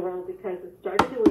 wrong because it started to